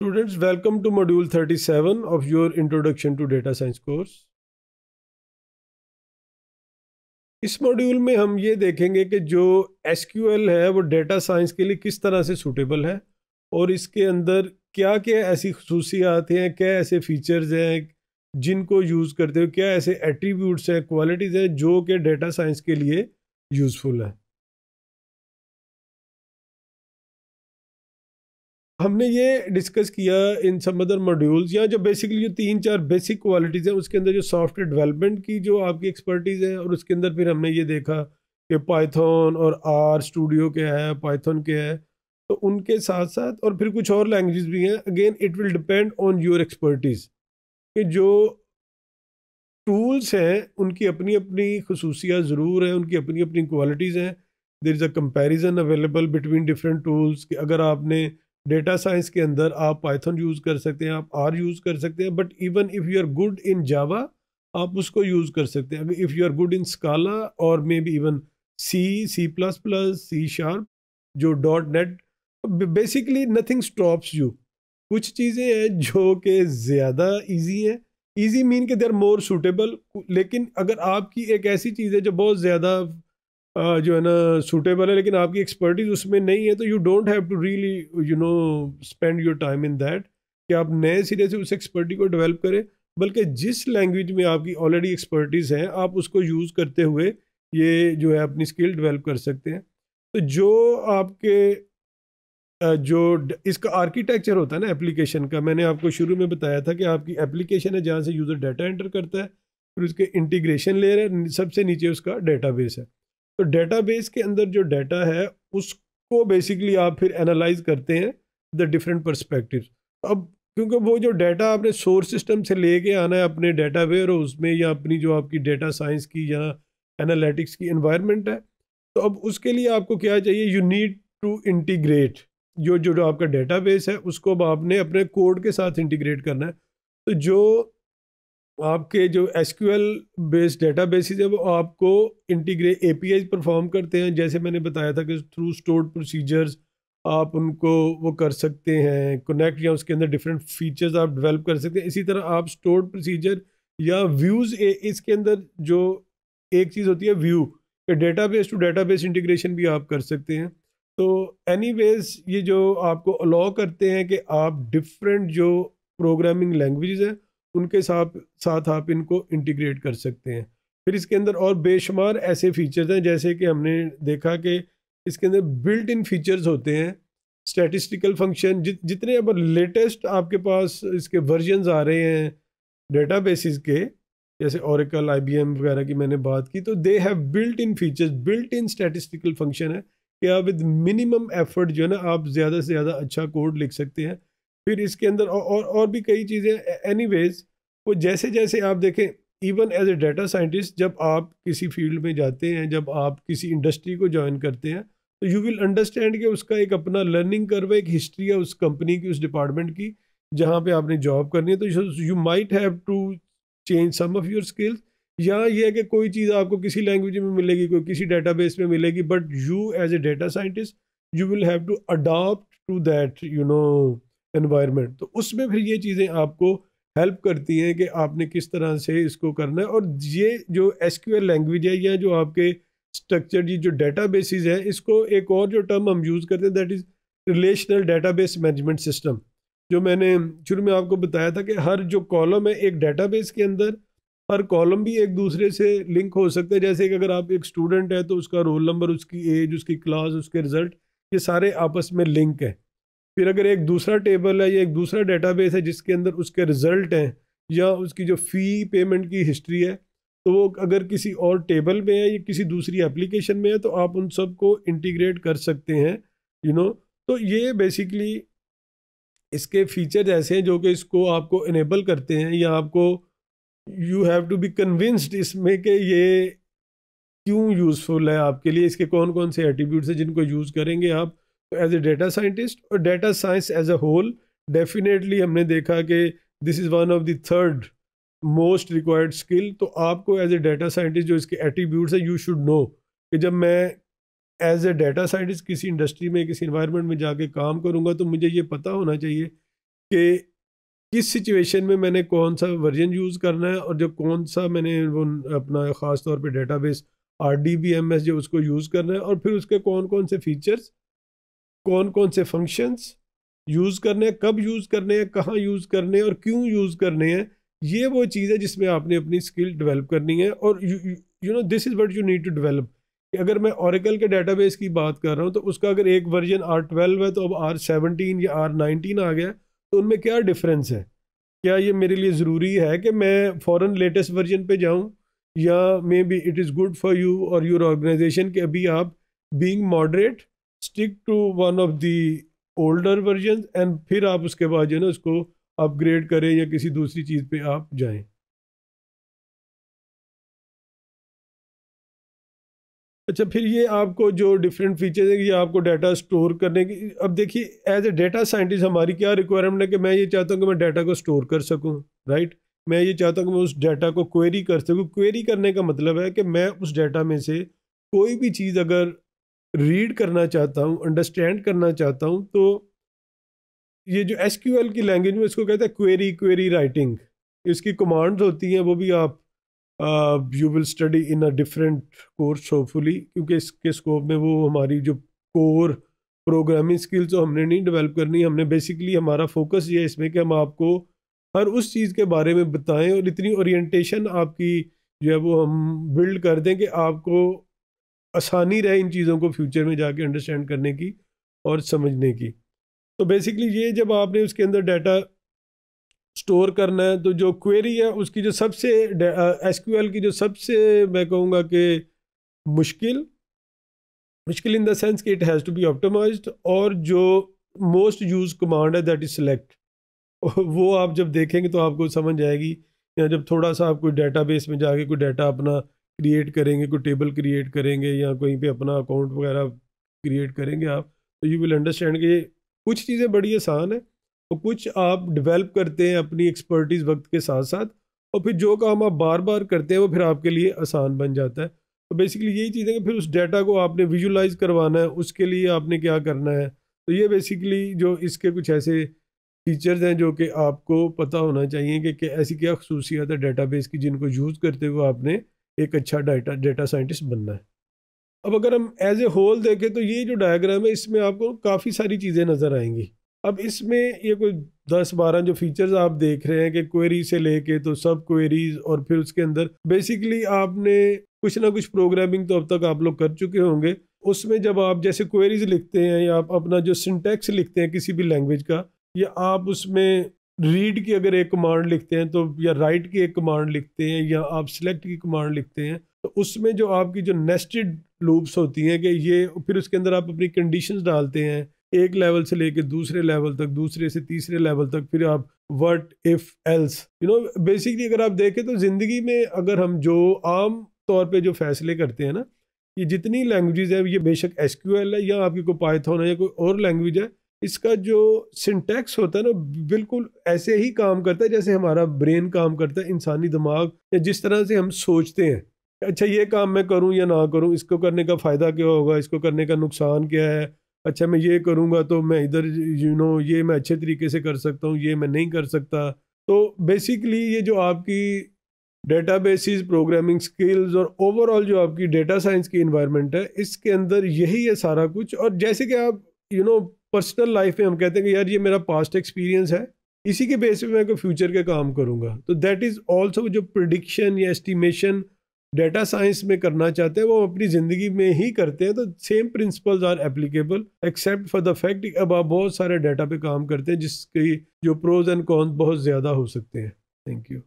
Students, welcome to module 37 of your Introduction to Data Science course. इस module में हम ये देखेंगे कि जो एसक्यूएल है वो डेटा साइंस के लिए किस तरह से सूटेबल है और इसके अंदर क्या क्या ऐसी खसूसियात हैं क्या ऐसे फीचर्स हैं जिनको यूज़ करते हुए क्या ऐसे एट्रीब्यूट्स हैं क्वालिटीज़ हैं जो कि डेटा साइंस के लिए यूज़फुल हैं हमने ये डिस्कस किया इन सम अदर मॉड्यूल्स या जो बेसिकली जो तीन चार बेसिक क्वालिटीज़ हैं, उसके अंदर जो सॉफ्टवेयर डेवलपमेंट की जो आपकी एक्सपर्टीज़ है, और उसके अंदर फिर हमने ये देखा कि पाइथन और आर स्टूडियो क्या है पाइथन क्या है तो उनके साथ साथ और फिर कुछ और लैंग्वेज भी हैं। Again it will depend on your expertise कि जो टूल्स हैं, उनकी अपनी अपनी खसूसियाँ ज़रूर हैं, उनकी अपनी अपनी क्वालिटीज़ हैं। There is a comparison available between different tools कि अगर आपने डेटा साइंस के अंदर आप पाइथन यूज़ कर सकते हैं, आप आर यूज़ कर सकते हैं but even if you are good in Java आप उसको यूज़ कर सकते हैं। If you are good in Scala और maybe even C C plus plus C sharp जो dot net basically nothing stops you कुछ चीज़ें हैं जो कि ज़्यादा ईजी हैं। ईजी मीन के दे आर मोर सूटेबल लेकिन अगर आपकी एक ऐसी चीज़ है जो बहुत ज़्यादा जो है ना सूटेबल है, लेकिन आपकी एक्सपर्टीज उसमें नहीं है तो you don't have to really you know spend your time in that कि आप नए सिरे से उस एक्सपर्टी को डेवलप करें, बल्कि जिस लैंग्वेज में आपकी ऑलरेडी एक्सपर्टीज़ हैं, आप उसको यूज़ करते हुए ये जो है अपनी स्किल डेवलप कर सकते हैं। तो जो आपके जो इसका आर्किटेक्चर होता है ना एप्लीकेशन का, मैंने आपको शुरू में बताया था कि आपकी एप्लीकेशन है जहाँ से यूज़र डाटा एंटर करता है, फिर उसके इंटीग्रेशन लेयर है, सबसे नीचे उसका डेटाबेस है। तो डेटाबेस के अंदर जो डाटा है, उसको बेसिकली आप फिर एनालाइज करते हैं द डिफरेंट परस्पेक्टिव अब क्योंकि वो जो डाटा आपने सोर्स सिस्टम से लेके आना है अपने डाटा वेयर उसमें या अपनी जो आपकी डेटा साइंस की या एनालिटिक्स की इन्वायरमेंट है तो अब उसके लिए आपको क्या चाहिए? यू नीड टू इंटीग्रेट जो जो आपका डेटाबेस है, उसको अब आपने अपने कोड के साथ इंटीग्रेट करना है। तो जो आपके जो S Q L based databases है, वो आपको इंटीग्रे ए पी आई परफॉर्म करते हैं। जैसे मैंने बताया था कि थ्रू स्टोर्ड प्रोसीजर्स आप उनको वो कर सकते हैं कनेक्ट या उसके अंदर डिफरेंट फीचर्स आप डेवलप कर सकते हैं। इसी तरह आप स्टोर्ड प्रोसीजर या व्यूज़ इसके अंदर जो एक चीज़ होती है view database to database integration भी आप कर सकते हैं। तो एनी ये जो आपको अलाउ करते हैं कि आप डिफरेंट जो प्रोग्रामिंग लैंग्वेज हैं उनके साथ साथ आप इनको इंटीग्रेट कर सकते हैं। फिर इसके अंदर और बेशुमार ऐसे फीचर्स हैं, जैसे कि हमने देखा कि इसके अंदर बिल्ट इन फीचर्स होते हैं स्टैटिस्टिकल फ़ंक्शन जित जितने अब लेटेस्ट आपके पास इसके वर्जन आ रहे हैं डेटा के, जैसे औरकल आई वगैरह की मैंने बात की तो they have built in features built in statistical function है कि आप विद मिनिमम एफर्ट जो है ना, आप ज़्यादा से ज़्यादा अच्छा कोड लिख सकते हैं। फिर इसके अंदर और और, और भी कई चीज़ें एनी वो जैसे जैसे आप देखें even as a data scientist जब आप किसी फ़ील्ड में जाते हैं जब आप किसी इंडस्ट्री को ज्वाइन करते हैं तो यू विल अंडरस्टैंड कि उसका एक अपना लर्निंग कर्व एक हिस्ट्री है उस कंपनी की उस डिपार्टमेंट की जहाँ पे आपने जॉब करनी है तो you might have to change some of your skills या ये है कि कोई चीज़ आपको किसी लैंग्वेज में मिलेगी कोई किसी डेटाबेस में मिलेगी but you as a data scientist you will have to adopt to that you know environment तो उसमें फिर ये चीज़ें आपको हेल्प करती हैं कि आपने किस तरह से इसको करना है। और ये जो एस लैंग्वेज है या जो आपके स्ट्रक्चर जो डाटा बेसिस है, इसको एक और जो टर्म हम यूज़ करते हैं that is relational database management system जो मैंने शुरू में आपको बताया था कि हर जो कॉलम है एक डाटाबेस के अंदर, हर कॉलम भी एक दूसरे से लिंक हो सकते हैं। जैसे कि अगर आप एक स्टूडेंट है तो उसका रोल नंबर उसकी एज उसकी क्लास उसके रिज़ल्ट ये सारे आपस में लिंक हैं। फिर अगर एक दूसरा टेबल है या एक दूसरा डेटाबेस है जिसके अंदर उसके रिज़ल्ट हैं, या उसकी जो फ़ी पेमेंट की हिस्ट्री है तो वो अगर किसी और टेबल में है या किसी दूसरी एप्लीकेशन में है तो आप उन सबको इंटीग्रेट कर सकते हैं यू you नो know? तो ये बेसिकली इसके फीचर्स ऐसे हैं जो कि इसको आपको इनेबल करते हैं, या आपको you have to be convinced इसमें कि ये क्यों यूज़फुल है आपके लिए, इसके कौन कौन से एट्रीब्यूट्स हैं जिनको यूज़ करेंगे आप एज ए डेटा साइंटिस्ट और data science as a whole definitely हमने देखा कि this is one of the third most required skill तो आपको एज ए डेटा साइंटिस्ट जो इसके एट्रीब्यूट्स है यू शुड नो कि जब मैं एज ए डेटा साइंटिस्ट किसी इंडस्ट्री में, किसी इन्वायरमेंट में जाके काम करूँगा तो मुझे ये पता होना चाहिए कि किस सिचुएशन में मैंने कौन सा वर्जन यूज़ करना है और जो कौन सा मैंने वो अपना ख़ास तौर पर पे database R D B M S जो उसको यूज़ करना है और फिर उसके कौन कौन से फीचर्स कौन कौन से फ़ंक्शंस यूज़ करने हैं, कब यूज़ करने हैं, कहाँ यूज़ करने हैं और क्यों यूज़ करने हैं, ये वो चीज़ है जिसमें आपने अपनी स्किल डेवलप करनी है और you know this is what you need to develop अगर मैं ओरिकल के डेटाबेस की बात कर रहा हूँ तो उसका अगर एक वर्जन आर ट्वेल्व है तो अब आर सेवनटीन या आर नाइनटीन आ गया तो उनमें क्या डिफरेंस है? क्या ये मेरे लिए ज़रूरी है कि मैं फ़ौरन लेटेस्ट वर्जन पे जाऊँ? या maybe it is good for you और योर ऑर्गेनाइजेशन कि अभी आप being moderate stick to one of the older version and फिर आप उसके बाद जो है ना उसको अपग्रेड करें या किसी दूसरी चीज़ पे आप जाएँ। अच्छा फिर ये आपको जो डिफरेंट फीचर्स हैं, ये आपको डाटा स्टोर करने की, अब देखिए एज ए डाटा साइंटिस्ट हमारी क्या रिक्वायरमेंट है कि मैं ये चाहता हूँ कि मैं डाटा को स्टोर कर सकूँ राइट मैं ये चाहता हूँ कि मैं उस डाटा को क्वेरी कर सकूँ। क्वेरी करने का मतलब है कि मैं उस डाटा में से कोई भी चीज़ अगर रीड करना चाहता हूँ अंडरस्टैंड करना चाहता हूँ तो ये जो एसक्यूएल की लैंग्वेज में इसको कहते हैं क्वेरी क्वेरी राइटिंग इसकी कमांड्स होती हैं, वो भी आप you will study in a different course hopefully क्योंकि इसके स्कोप में वो हमारी जो कोर प्रोग्रामिंग स्किल्स हमने नहीं डेवलप करनी, हमने बेसिकली हमारा फोकस ये है इसमें कि हम आपको हर उस चीज़ के बारे में बताएँ और इतनी ओरिएंटेशन आपकी जो है वो हम बिल्ड कर दें कि आपको आसानी रहे इन चीज़ों को फ्यूचर में जाके अंडरस्टैंड करने की और समझने की। तो बेसिकली ये जब आपने उसके अंदर डाटा स्टोर करना है तो जो क्वेरी है, उसकी जो सबसे एसक्यूएल की जो सबसे मैं कहूँगा कि मुश्किल मुश्किल इन द सेंस कि it has to be optimized और जो मोस्ट यूज़ कमांड है दैट इज़ सेलेक्ट वो आप जब देखेंगे तो आपको समझ आएगी, या जब थोड़ा सा आप कोई डेटाबेस में जाके कोई डाटा अपना क्रिएट करेंगे कोई टेबल क्रिएट करेंगे या कहीं पे अपना अकाउंट वगैरह क्रिएट करेंगे आप तो यू विल अंडरस्टैंड कि कुछ चीज़ें बड़ी आसान है तो कुछ आप डेवलप करते हैं अपनी एक्सपर्टीज़ वक्त के साथ साथ और फिर जो काम आप बार बार करते हैं वो फिर आपके लिए आसान बन जाता है। तो बेसिकली यही चीज़ है कि फिर उस डाटा को आपने विजुलाइज करवाना है उसके लिए आपने क्या करना है तो ये बेसिकली जो इसके कुछ ऐसे फीचर्स हैं जो कि आपको पता होना चाहिए कि, कि ऐसी क्या खसूसियात है डाटाबेस की जिनको यूज़ करते हुए आपने एक अच्छा डाटा डाटा साइंटिस्ट बनना है। अब अगर हम एज ए होल देखें तो ये जो डायग्राम है, इसमें आपको काफ़ी सारी चीज़ें नज़र आएँगी। अब इसमें ये कोई दस बारह जो फीचर्स आप देख रहे हैं कि क्वेरी से लेके तो सब क्वेरीज और फिर उसके अंदर बेसिकली आपने कुछ ना कुछ प्रोग्रामिंग तो अब तक आप लोग कर चुके होंगे। उसमें जब आप जैसे क्वेरीज लिखते हैं या आप अपना जो सिंटेक्स लिखते हैं किसी भी लैंग्वेज का, या आप उसमें रीड की अगर एक कमांड लिखते हैं तो या राइट की एक कमांड लिखते हैं, या आप सिलेक्ट की कमांड लिखते हैं तो उसमें जो आपकी जो नेस्टेड लूप्स होती हैं कि ये, फिर उसके अंदर आप अपनी कंडीशंस डालते हैं, एक लेवल से लेके दूसरे लेवल तक, दूसरे से तीसरे लेवल तक, फिर आप what if else you know basically अगर आप देखें तो ज़िंदगी में अगर हम जो आम तौर पे जो फैसले करते हैं ना, ये जितनी लैंग्वेजेस है, ये बेशक एसक्यूएल है, या आपकी कोई पाइथन है, या कोई और लैंग्वेज है इसका जो सिंटेक्स होता है ना, बिल्कुल ऐसे ही काम करता है जैसे हमारा ब्रेन काम करता है, इंसानी दिमाग, या जिस तरह से हम सोचते हैं। अच्छा ये काम मैं करूँ या ना करूँ, इसको करने का फ़ायदा क्या होगा, इसको करने का नुकसान क्या है? अच्छा मैं ये करूँगा तो मैं इधर यू नो ये मैं अच्छे तरीके से कर सकता हूँ, ये मैं नहीं कर सकता। तो बेसिकली ये जो आपकी डेटाबेसिस प्रोग्रामिंग स्किल्स और ओवरऑल जो आपकी डेटा साइंस की इन्वायरमेंट है, इसके अंदर यही है सारा कुछ। और जैसे कि आप you you know personal life में हम कहते हैं कि यार ये मेरा पास्ट एक्सपीरियंस है, इसी के बेस पे मैं कोई फ्यूचर के काम करूँगा। तो दैट इज़ ऑल्सो जो प्रडिक्शन या एस्टिमेशन डेटा साइंस में करना चाहते हैं, वो अपनी ज़िंदगी में ही करते हैं। तो same principles are applicable except for the fact अब आप बहुत सारे डाटा पे काम करते हैं, जिसकी जो प्रोज एंड कॉन्स बहुत ज़्यादा हो सकते हैं। Thank you